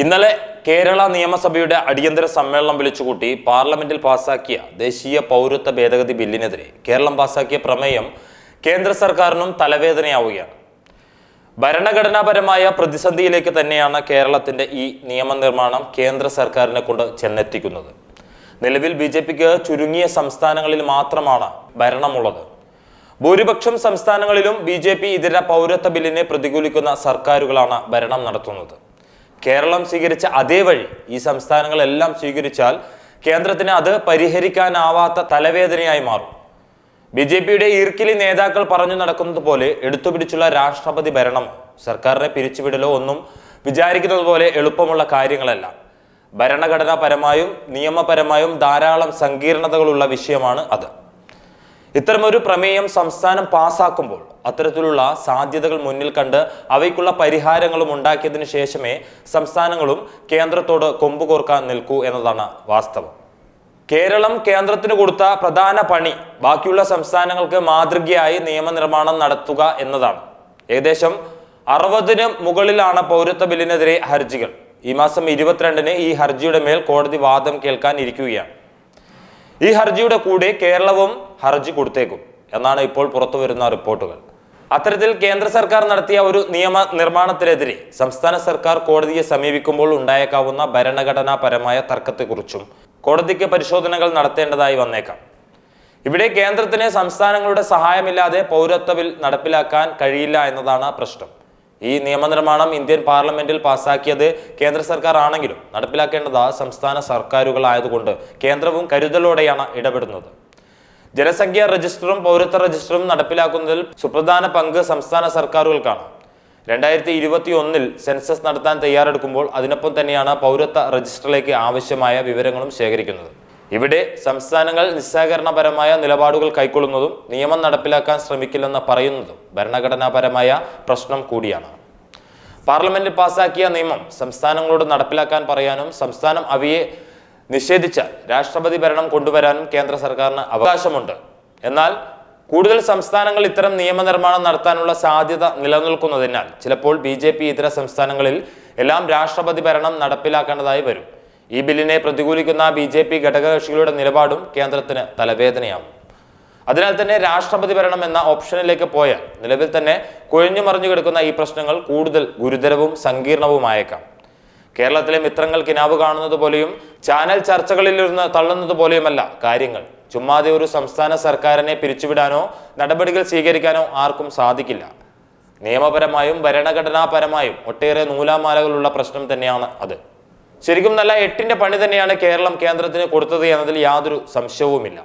ഇന്നലെ കേരള നിയമസഭയുടെ അടിയന്തര സമ്മേളനം വിളിച്ചുകൂട്ടി പാർലമെന്റിൽ പാസാക്കിയ ദേശീയ പൗരത്വ ഭേദഗതി ബില്ലിനെതിരെ കേരളം പാസാക്കിയ പ്രമേയം കേന്ദ്ര സർക്കാരിനും തലവേദനയാവുകയാണ്. ഭരണഘടനാപരമായ പ്രതിസന്ധിയിലേക്ക് തന്നെയാണ് കേരളത്തിന്റെ ഈ നിയമനിർമ്മാണം കേന്ദ്ര സർക്കാരിനെ കൊണ്ട് ചെന്നെത്തിക്കുന്നത്. നിലവിൽ ബി ജെ പിക്ക് ചുരുങ്ങിയ സംസ്ഥാനങ്ങളിൽ മാത്രമാണ് ഭരണമുള്ളത്. ഭൂരിപക്ഷം സംസ്ഥാനങ്ങളിലും ബി ജെ പി ഇതര പൗരത്വ ബില്ലിനെ പ്രതികൂലിക്കുന്ന സർക്കാരുകളാണ് ഭരണം നടത്തുന്നത്. കേരളം സ്വീകരിച്ച അതേ വഴി ഈ സംസ്ഥാനങ്ങളെല്ലാം സ്വീകരിച്ചാൽ കേന്ദ്രത്തിന് അത് പരിഹരിക്കാനാവാത്ത തലവേദനയായി മാറും. ബി ജെ പിയുടെ ഈർക്കിലി നേതാക്കൾ പറഞ്ഞു നടക്കുന്നത് പോലെ എടുത്തുപിടിച്ചുള്ള രാഷ്ട്രപതി ഭരണം സർക്കാരിനെ പിരിച്ചുവിടലോ ഒന്നും വിചാരിക്കുന്നത് പോലെ എളുപ്പമുള്ള കാര്യങ്ങളല്ല. ഭരണഘടനാപരമായും നിയമപരമായും ധാരാളം സങ്കീർണതകളുള്ള വിഷയമാണ് അത്. ഇത്തരമൊരു പ്രമേയം സംസ്ഥാനം പാസാക്കുമ്പോൾ അത്തരത്തിലുള്ള സാധ്യതകൾ മുന്നിൽ കണ്ട് അവയ്ക്കുള്ള പരിഹാരങ്ങളും ഉണ്ടാക്കിയതിനു ശേഷമേ സംസ്ഥാനങ്ങളും കേന്ദ്രത്തോട് കൊമ്പുകോർക്കാൻ നിൽക്കൂ എന്നതാണ് വാസ്തവം. കേരളം കേന്ദ്രത്തിന് കൊടുത്ത പ്രധാന പണി ബാക്കിയുള്ള സംസ്ഥാനങ്ങൾക്ക് മാതൃകയായി നിയമനിർമ്മാണം നടത്തുക എന്നതാണ്. ഏകദേശം അറുപതിന് മുകളിലാണ് പൗരത്വ ബില്ലിനെതിരെ ഹർജികൾ. ഈ മാസം ഇരുപത്തിരണ്ടിന് ഈ ഹർജിയുടെ മേൽ കോടതി വാദം കേൾക്കാൻ ഇരിക്കുകയാണ്. ഈ ഹർജിയുടെ കൂടെ കേരളവും ഹർജി കൊടുത്തേക്കും എന്നാണ് ഇപ്പോൾ പുറത്തു വരുന്ന റിപ്പോർട്ടുകൾ. അത്തരത്തിൽ കേന്ദ്ര സർക്കാർ നടത്തിയ ഒരു നിയമ നിർമ്മാണത്തിനെതിരെ സംസ്ഥാന സർക്കാർ കോടതിയെ സമീപിക്കുമ്പോൾ ഉണ്ടായേക്കാവുന്ന ഭരണഘടനാപരമായ തർക്കത്തെക്കുറിച്ചും കോടതിക്ക് പരിശോധനകൾ നടത്തേണ്ടതായി വന്നേക്കാം. ഇവിടെ കേന്ദ്രത്തിന് സംസ്ഥാനങ്ങളുടെ സഹായമില്ലാതെ പൗരത്വ ബിൽ നടപ്പിലാക്കാൻ കഴിയില്ല എന്നതാണ് പ്രശ്നം. ഈ നിയമനിർമ്മാണം ഇന്ത്യൻ പാർലമെന്റിൽ പാസാക്കിയത് കേന്ദ്ര സർക്കാർ ആണെങ്കിലും നടപ്പിലാക്കേണ്ടത് സംസ്ഥാന സർക്കാരുകളായതുകൊണ്ട് കേന്ദ്രവും കരുതലോടെയാണ് ഇടപെടുന്നത്. ജനസംഖ്യാ രജിസ്റ്ററും പൗരത്വ രജിസ്റ്ററും നടപ്പിലാക്കുന്നതിൽ സുപ്രധാന പങ്ക് സംസ്ഥാന സർക്കാരുകൾക്കാണ്. രണ്ടായിരത്തി ഇരുപത്തി ഒന്നിൽ സെൻസസ് നടത്താൻ തയ്യാറെടുക്കുമ്പോൾ അതിനൊപ്പം തന്നെയാണ് പൗരത്വ രജിസ്റ്ററിലേക്ക് ആവശ്യമായ വിവരങ്ങളും ശേഖരിക്കുന്നത്. ഇവിടെ സംസ്ഥാനങ്ങൾ നിസ്സഹകരണപരമായ നിലപാടുകൾ കൈക്കൊള്ളുന്നതും നിയമം നടപ്പിലാക്കാൻ ശ്രമിക്കില്ലെന്ന് പറയുന്നതും ഭരണഘടനാപരമായ പ്രശ്നം കൂടിയാണ്. പാർലമെന്റിൽ പാസാക്കിയ നിയമം സംസ്ഥാനങ്ങളോട് നടപ്പിലാക്കാൻ പറയാനും സംസ്ഥാനം അവയെ നിഷേധിച്ചാൽ രാഷ്ട്രപതി ഭരണം കൊണ്ടുവരാനും കേന്ദ്ര സർക്കാരിന് അവകാശമുണ്ട്. എന്നാൽ കൂടുതൽ സംസ്ഥാനങ്ങൾ ഇത്തരം നിയമനിർമ്മാണം നടത്താനുള്ള സാധ്യത നിലനിൽക്കുന്നതിനാൽ ചിലപ്പോൾ ബി ഇതര സംസ്ഥാനങ്ങളിൽ എല്ലാം രാഷ്ട്രപതി ഭരണം നടപ്പിലാക്കേണ്ടതായി വരും. ഈ ബില്ലിനെ പ്രതികൂലിക്കുന്ന ബി ജെ പി ഘടകകക്ഷികളുടെ നിലപാടും കേന്ദ്രത്തിന് തലവേദനയാവും. അതിനാൽ തന്നെ രാഷ്ട്രപതി ഭരണം എന്ന ഓപ്ഷനിലേക്ക് പോയ നിലവിൽ തന്നെ കുഴഞ്ഞു മറിഞ്ഞു കിടക്കുന്ന ഈ പ്രശ്നങ്ങൾ കൂടുതൽ ഗുരുതരവും സങ്കീർണവുമായേക്കാം. കേരളത്തിലെ മിത്രങ്ങൾ കിനാവ് കാണുന്നത് പോലെയും ചാനൽ ചർച്ചകളിലിരുന്ന് തള്ളുന്നത് പോലെയുമല്ല കാര്യങ്ങൾ. ചുമ്മാതെ ഒരു സംസ്ഥാന സർക്കാരിനെ പിരിച്ചുവിടാനോ നടപടികൾ സ്വീകരിക്കാനോ ആർക്കും സാധിക്കില്ല. നിയമപരമായും ഭരണഘടനാപരമായും ഒട്ടേറെ നൂലാമാലകളുള്ള പ്രശ്നം തന്നെയാണ് അത്. ശരിക്കും നല്ല എട്ടിന്റെ പണി തന്നെയാണ് കേരളം കേന്ദ്രത്തിന് കൊടുത്തത് എന്നതിൽ യാതൊരു സംശയവുമില്ല.